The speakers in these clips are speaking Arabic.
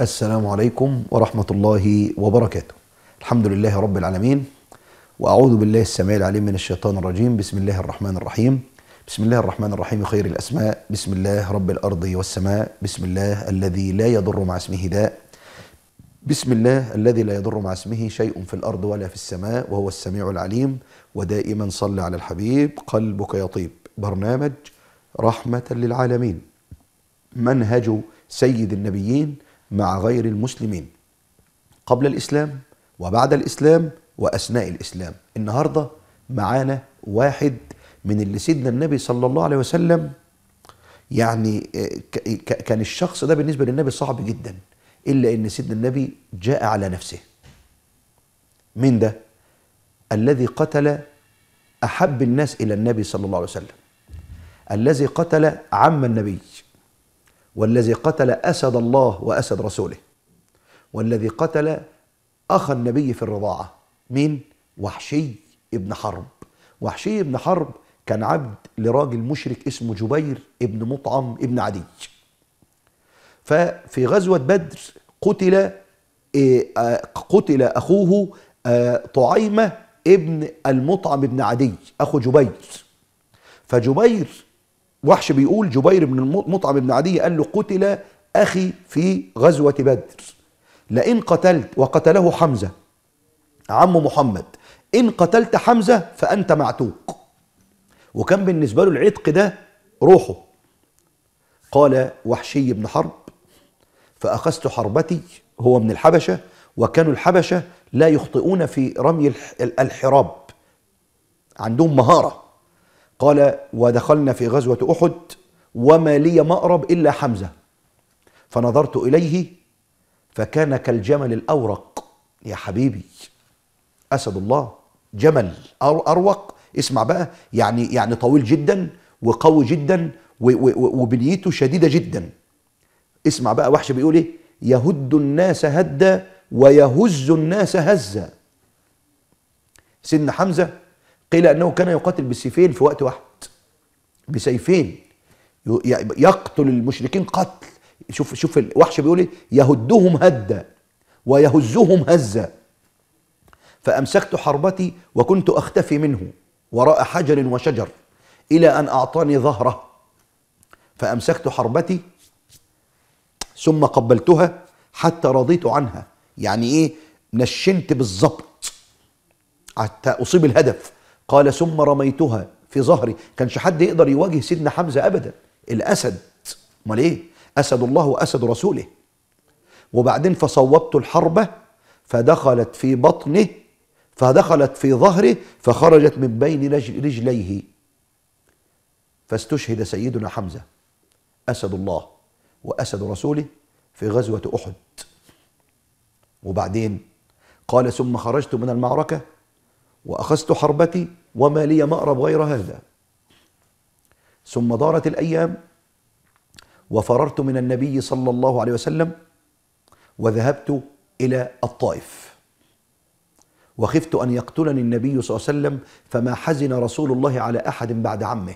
السلام عليكم ورحمة الله وبركاته. الحمد لله رب العالمين وأعوذ بالله السميع العليم من الشيطان الرجيم. بسم الله الرحمن الرحيم. بسم الله الرحمن الرحيم. خير الأسماء. بسم الله رب الأرض والسماء. بسم الله الذي لا يضر مع اسمه داء. بسم الله الذي لا يضر مع اسمه شيء في الأرض ولا في السماء وهو السميع العليم. ودائما صل على الحبيب. قلبك يطيب. برنامج رحمة للعالمين. منهج سيد النبيين. مع غير المسلمين قبل الإسلام وبعد الإسلام وأثناء الإسلام. النهاردة معانا واحد من اللي سيدنا النبي صلى الله عليه وسلم يعني ك- كان الشخص ده بالنسبة للنبي صعب جدا إلا أن سيدنا النبي جاء على نفسه. مين ده؟ الذي قتل أحب الناس إلى النبي صلى الله عليه وسلم. الذي قتل عم النبي والذي قتل أسد الله وأسد رسوله. والذي قتل أخ النبي في الرضاعة مين؟ وحشي ابن حرب. وحشي ابن حرب كان عبد لراجل مشرك اسمه جبير ابن مطعم ابن عدي ففي غزوة بدر قتل إيه، قتل أخوه آه، طعيمة ابن المطعم ابن عدي أخو جبير. فجبير وحش بيقول جبير بن المطعم بن عدي قال له قتل أخي في غزوة بدر. لئن قتلت وقتله حمزة عم محمد إن قتلت حمزة فأنت معتوق. وكان بالنسبة له العتق ده روحه. قال وحشي بن حرب فأخذت حربتي هو من الحبشة وكانوا الحبشة لا يخطئون في رمي الح- الحراب. عندهم مهارة. قال ودخلنا في غزوة أحد وما لي مأرب إلا حمزة. فنظرت إليه فكان كالجمل الأورق. يا حبيبي أسد الله جمل أر- أروق. اسمع بقى يعني يعني طويل جدا وقوي جدا وبنيته شديدة جدا. اسمع بقى وحش بيقول إيه؟ يهد الناس هدا ويهز الناس هزا. سيدنا حمزة قيل أنه كان يقاتل بالسيفين في وقت واحد. بسيفين. يقتل المشركين قتل. شوف شوف الوحش بيقول إيه؟ يهدهم هدا ويهزهم هزا فأمسكت حربتي وكنت أختفي منه وراء حجر وشجر إلى أن أعطاني ظهره. فأمسكت حربتي ثم قبلتها حتى رضيت عنها. يعني إيه؟ نشنت بالظبط حتى أصيب الهدف. قال ثم رميتها في ظهري. كانش حد يقدر يواجه سيدنا حمزة ابدا. الأسد. أمال إيه؟ أسد الله وأسد رسوله. وبعدين فصوبت الحربة فدخلت في بطنه فدخلت في ظهره فخرجت من بين رجل رجليه. فاستشهد سيدنا حمزة. أسد الله وأسد رسوله في غزوة أحد. وبعدين قال ثم خرجت من المعركة وأخذت حربتي وما لي مأرب غير هذا. ثم دارت الأيام وفررت من النبي صلى الله عليه وسلم وذهبت إلى الطائف. وخفت أن يقتلني النبي صلى الله عليه وسلم فما حزن رسول الله على أحد بعد عمه.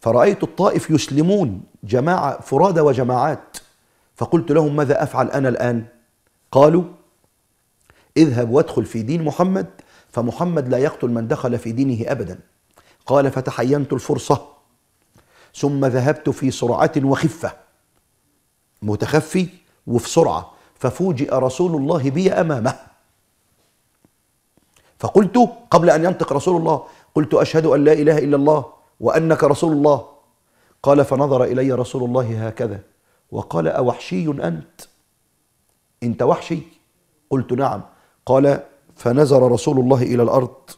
فرأيت الطائف يسلمون جماعة فرادى وجماعات. فقلت لهم ماذا أفعل أنا الآن؟ قالوا اذهب وادخل في دين محمد فمحمد لا يقتل من دخل في دينه أبدا. قال فتحينت الفرصة ثم ذهبت في سرعة وخفة. متخفي وفي سرعة ففوجئ رسول الله بي أمامه. فقلت قبل أن ينطق رسول الله. قلت أشهد أن لا إله إلا الله وأنك رسول الله. قال فنظر إلي رسول الله هكذا. وقال أوحشي أنت؟ أنت وحشي. قلت نعم. قال فنزل رسول الله إلى الأرض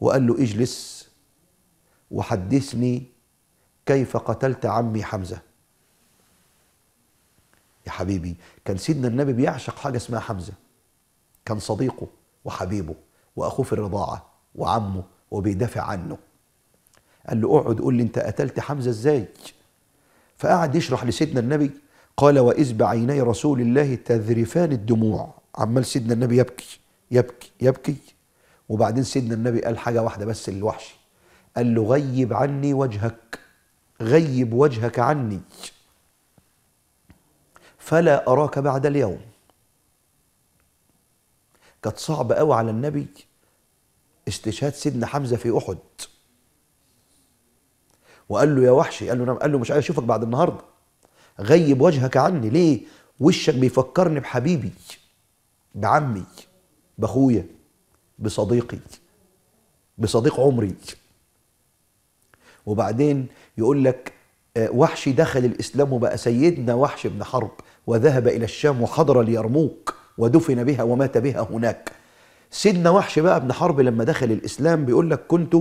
وقال له اجلس وحدثني كيف قتلت عمي حمزة. يا حبيبي كان سيدنا النبي بيعشق حاجة اسمها حمزة. كان صديقه وحبيبه وأخوه في الرضاعة وعمه وبيدافع عنه. قال له اقعد قول لي انت قتلت حمزة إزاي؟ فقعد يشرح لسيدنا النبي قال وإذ بعيني رسول الله تذرفان الدموع. عمال سيدنا النبي يبكي. يبكي يبكي. وبعدين سيدنا النبي قال حاجة واحدة بس للوحشي قال له غيب عني وجهك غيب وجهك عني. فلا أراك بعد اليوم. كانت صعبة قوي على النبي استشهاد سيدنا حمزة في أحد. وقال له يا وحشي قال له نعم قال له مش عايز أشوفك بعد النهارده. غيب وجهك عني. ليه؟ وشك بيفكرني بحبيبي بعمي. بأخويا بصديقي بصديق عمري. وبعدين يقول لك آه، وحشي دخل الإسلام وبقى سيدنا وحش بن حرب وذهب إلى الشام وحضر اليرموك ودفن بها ومات بها هناك. سيدنا وحش بقى ابن حرب لما دخل الإسلام بيقول لك كنت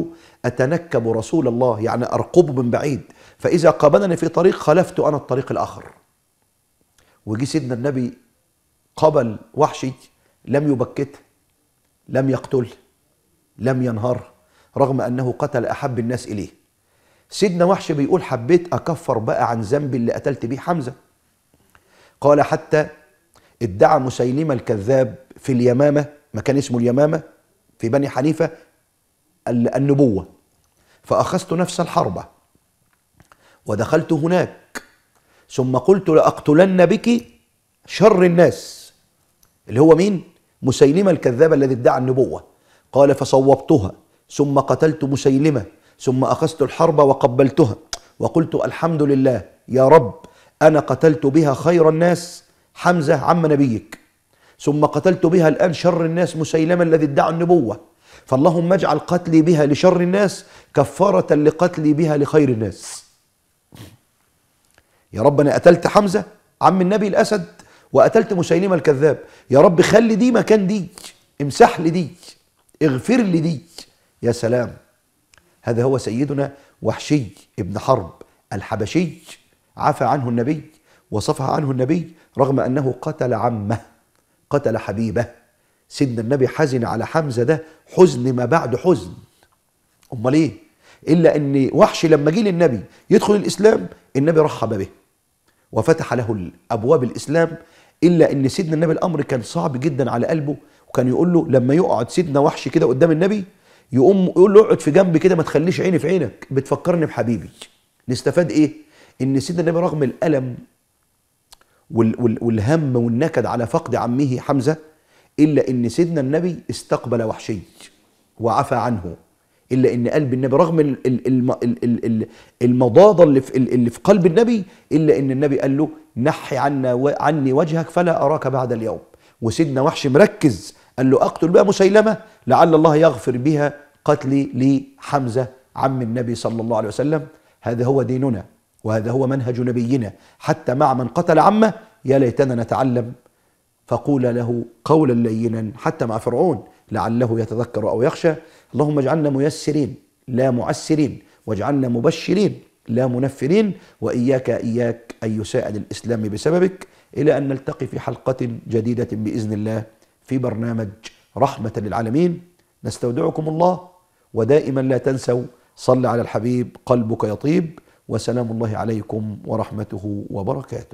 أتنكب رسول الله يعني ارقبه من بعيد. فإذا قابلني في طريق خلفت أنا الطريق الآخر. وجي سيدنا النبي قبل وحشي لم يبكته لم يقتله لم ينهر رغم أنه قتل أحب الناس إليه. سيدنا وحش بيقول حبيت أكفر بقى عن ذنبي اللي قتلت بيه حمزة. قال حتى ادعى مسيلمة الكذاب في اليمامة مكان اسمه اليمامة في بني حنيفة ال- النبوة. فأخذت نفس الحربة ودخلت هناك. ثم قلت لأقتلن بك شر الناس. اللي هو مين؟ مسيلمة الكذاب الذي ادعى النبوة. قال فصوبتها ثم قتلت مسيلمة ثم أخذت الحرب وقبلتها. وقلت الحمد لله يا رب أنا قتلت بها خير الناس حمزة عم نبيك. ثم قتلت بها الآن شر الناس مسيلمة الذي ادعى النبوة. فاللهم اجعل قتلي بها لشر الناس كفارة لقتلي بها لخير الناس. يا رب أنا قتلت حمزة عم النبي الأسد. وقتلت مسيلمة الكذاب. يا رب خلي دي مكان دي امسح لي دي اغفر لي دي يا سلام. هذا هو سيدنا وحشي ابن حرب الحبشي عفى عنه النبي وصفح عنه النبي رغم أنه قتل عمه قتل حبيبه. سيدنا النبي حزن على حمزة ده حزن ما بعد حزن. أمال إيه؟ إلا إن وحشي لما جه للنبي يدخل الإسلام النبي رحب به وفتح له ابواب الإسلام إلا إن سيدنا النبي الأمر كان صعب جدا على قلبه وكان يقول له لما يقعد سيدنا وحشي كده قدام النبي يقوم يقول له اقعد في جنبي كده ما تخليش عيني في عينك بتفكرني بحبيبي. نستفاد إيه؟ إن سيدنا النبي رغم الألم وال وال والهم والنكد على فقد عمه حمزة إلا إن سيدنا النبي استقبل وحشي وعفى عنه. إلا إن قلب النبي رغم ال- ال- الم- ال- ال- ال- المضاضه اللي في اللي في قلب النبي إلا إن النبي قال له نحي عنا عني وجهك فلا أراك بعد اليوم. وسيدنا وحش مركز قال له أقتل بها مسيلمة لعل الله يغفر بها قتلي لحمزة عم النبي صلى الله عليه وسلم. هذا هو ديننا وهذا هو منهج نبينا. حتى مع من قتل عمه يا ليتنا نتعلم فقول له قولا لينا حتى مع فرعون لعله يتذكر أو يخشى. اللهم اجعلنا ميسرين لا معسرين واجعلنا مبشرين لا منفرين وإياك إياك أن يساءل الإسلام بسببك إلى أن نلتقي في حلقة جديدة بإذن الله في برنامج رحمة للعالمين. نستودعكم الله ودائما لا تنسوا صل على الحبيب قلبك يطيب وسلام الله عليكم ورحمته وبركاته.